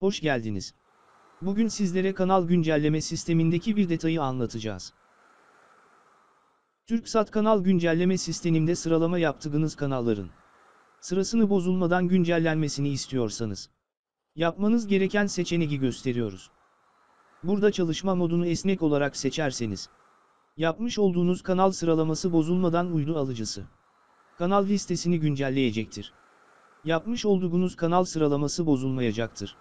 Hoş geldiniz. Bugün sizlere kanal güncelleme sistemindeki bir detayı anlatacağız. TürkSat kanal güncelleme sisteminde sıralama yaptığınız kanalların sırasını bozulmadan güncellenmesini istiyorsanız yapmanız gereken seçeneği gösteriyoruz. Burada çalışma modunu esnek olarak seçerseniz yapmış olduğunuz kanal sıralaması bozulmadan uydu alıcısı kanal listesini güncelleyecektir. Yapmış olduğunuz kanal sıralaması bozulmayacaktır.